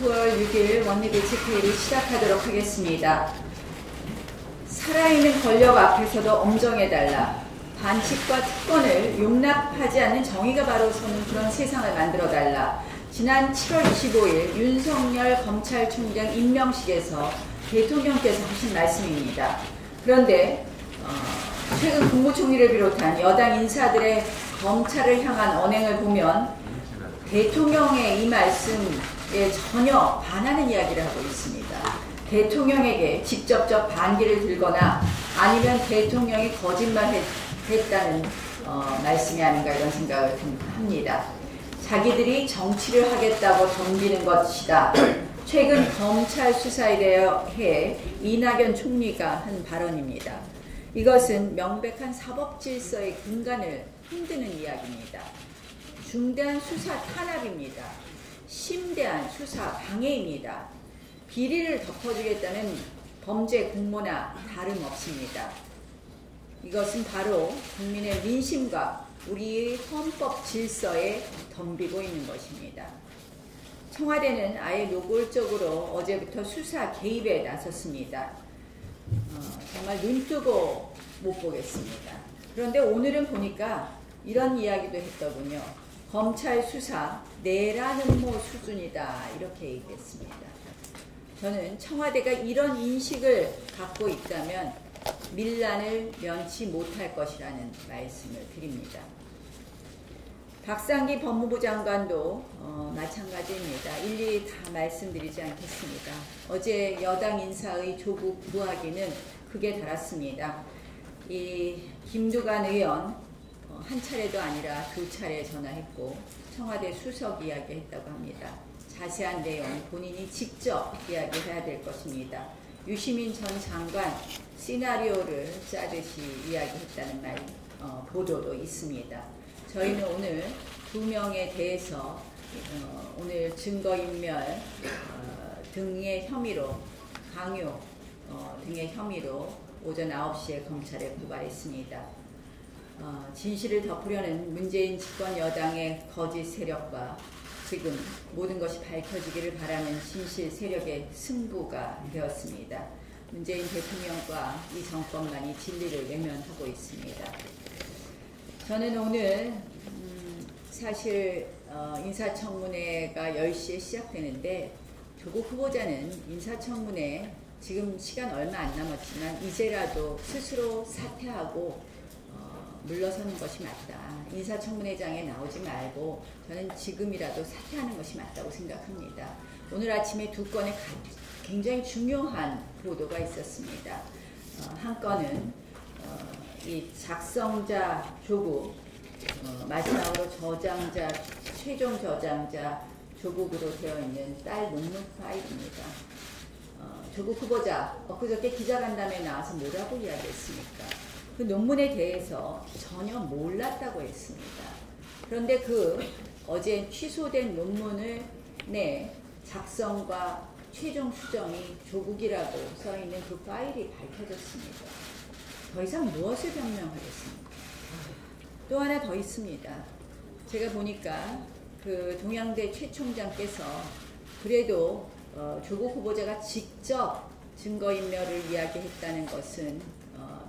9월 6일 원리대책회의를 시작하도록 하겠습니다. 살아있는 권력 앞에서도 엄정해달라. 반칙과 특권을 용납하지 않는 정의가 바로 서는 그런 세상을 만들어달라. 지난 7월 25일 윤석열 검찰총장 임명식에서 대통령께서 하신 말씀입니다. 그런데 어, 최근 국무총리를 비롯한 여당 인사들의 검찰을 향한 언행을 보면 대통령의 이 말씀에 전혀 반하는 이야기를 하고 있습니다. 대통령에게 직접적 반기를 들거나 아니면 대통령이 거짓말했다는 어, 말씀이 아닌가 이런 생각을 합니다. 자기들이 정치를 하겠다고 덤비는 것이다. 최근 검찰 수사에 대해 이낙연 총리가 한 발언입니다. 이것은 명백한 사법 질서의 근간을 흔드는 이야기입니다. 중대한 수사 탄압입니다. 심대한 수사 방해입니다. 비리를 덮어주겠다는 범죄 공모나 다름없습니다. 이것은 바로 국민의 민심과 우리의 헌법 질서에 덤비고 있는 것입니다. 청와대는 아예 노골적으로 어제부터 수사 개입에 나섰습니다. 어, 정말 눈 뜨고 못 보겠습니다. 그런데 오늘은 보니까 이런 이야기도 했더군요. 검찰 수사 내라는 뭐 수준이다 이렇게 얘기했습니다. 저는 청와대가 이런 인식을 갖고 있다면 밀란을 면치 못할 것이라는 말씀을 드립니다. 박상기 법무부 장관도 어, 마찬가지입니다. 일일이 다 말씀드리지 않겠습니다. 어제 여당 인사의 조국 부하기는 크게 달았습니다. 이 김두관 의원 어, 한 차례도 아니라 두 차례 전화했고 청와대 수석 이야기했다고 합니다. 자세한 내용 본인이 직접 이야기해야 될 것입니다. 유시민 전 장관 시나리오를 짜듯이 이야기했다는 말 어, 보도도 있습니다. 저희는 오늘 두 명에 대해서 어, 오늘 증거인멸 어, 등의 혐의로 강요 어, 등의 혐의로 오전 9시에 검찰에 고발했습니다. 어, 진실을 덮으려는 문재인 집권 여당의 거짓 세력과 지금 모든 것이 밝혀지기를 바라는 진실 세력의 승부가 되었습니다. 문재인 대통령과 이 정권만이 진리를 외면하고 있습니다. 저는 오늘 음, 사실 어, 인사청문회가 10시에 시작되는데 조국 후보자는 인사청문회 지금 시간 얼마 안 남았지만 이제라도 스스로 사퇴하고 어, 물러서는 것이 맞다. 인사청문회장에 나오지 말고 저는 지금이라도 사퇴하는 것이 맞다고 생각합니다. 오늘 아침에 두 건의 굉장히 중요한 보도가 있었습니다. 어, 한 건은 어, 이 작성자 조국 어, 마지막으로 저장자 최종 저장자 조국으로 되어 있는 딸 논문 파일입니다. 어, 조국 후보자 엊그저께 기자간담회 나와서 뭐라고 이야기했습니까? 그 논문에 대해서 전혀 몰랐다고 했습니다. 그런데 그 어제 취소된 논문을 내 작성과 최종 수정이 조국이라고 써 있는 그 파일이 밝혀졌습니다. 더 이상 무엇을 변명하겠습니까? 또 하나 더 있습니다. 제가 보니까 그 동양대 최 총장께서 그래도 어, 조국 후보자가 직접 증거인멸을 이야기했다는 것은 어,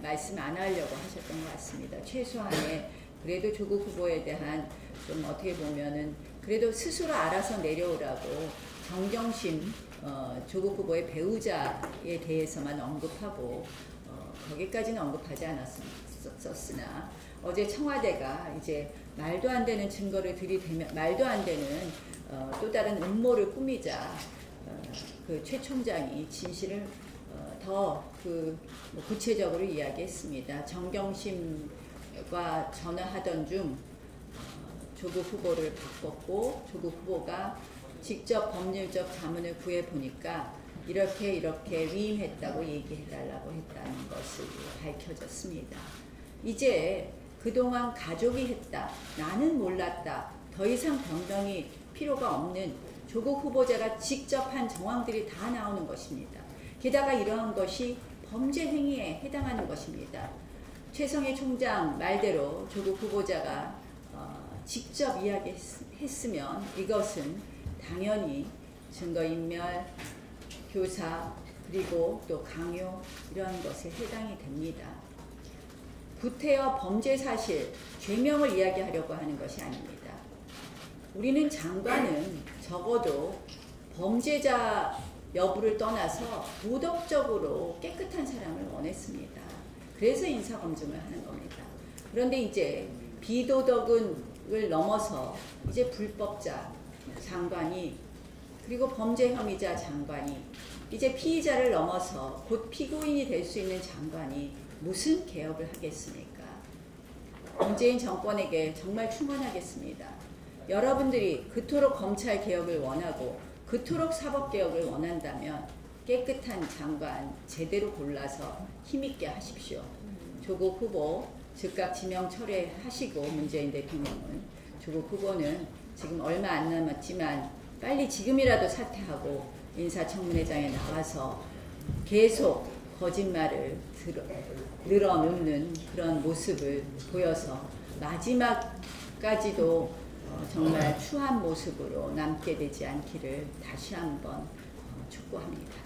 말씀 안 하려고 하셨던 것 같습니다. 최소한의 그래도 조국 후보에 대한 좀 어떻게 보면은 그래도 스스로 알아서 내려오라고 정경심 어, 조국 후보의 배우자에 대해서만 언급하고 거기까지는 언급하지 않았었으나 어제 청와대가 이제 말도 안 되는 증거를 들이대면 말도 안 되는 어, 또 다른 음모를 꾸미자 어, 그최 총장이 진실을 어, 더그 뭐 구체적으로 이야기했습니다. 정경심과 전화하던 중 어, 조국 후보를 바꿨고 조국 후보가 직접 법률적 자문을 구해 보니까 이렇게 이렇게 위임했다고 얘기해달라고 했다는 것을 밝혀졌습니다. 이제 그동안 가족이 했다, 나는 몰랐다, 더 이상 변명이 필요가 없는 조국 후보자가 직접 한 정황들이 다 나오는 것입니다. 게다가 이러한 것이 범죄 행위에 해당하는 것입니다. 최성해 총장 말대로 조국 후보자가 어, 직접 이야기했으면 이것은 당연히 증거인멸, 교사, 그리고 또 강요 이런 것에 해당이 됩니다. 구태여 범죄 사실, 죄명을 이야기하려고 하는 것이 아닙니다. 우리는 장관은 적어도 범죄자 여부를 떠나서 도덕적으로 깨끗한 사람을 원했습니다. 그래서 인사 검증을 하는 겁니다. 그런데 이제 비도덕을 넘어서 이제 불법자 장관이 그리고 범죄 혐의자 장관이 이제 피의자를 넘어서 곧 피고인이 될 수 있는 장관이 무슨 개혁을 하겠습니까? 문재인 정권에게 정말 충원하겠습니다. 여러분들이 그토록 검찰 개혁을 원하고 그토록 사법 개혁을 원한다면 깨끗한 장관 제대로 골라서 힘있게 하십시오. 조국 후보 즉각 지명 철회하시고 문재인 대통령은 조국 후보는 지금 얼마 안 남았지만 빨리 지금이라도 사퇴하고 인사청문회장에 나와서 계속 거짓말을 들어, 늘어놓는 그런 모습을 보여서 마지막까지도 어, 정말 추한 모습으로 남게 되지 않기를 다시 한번 어, 촉구합니다.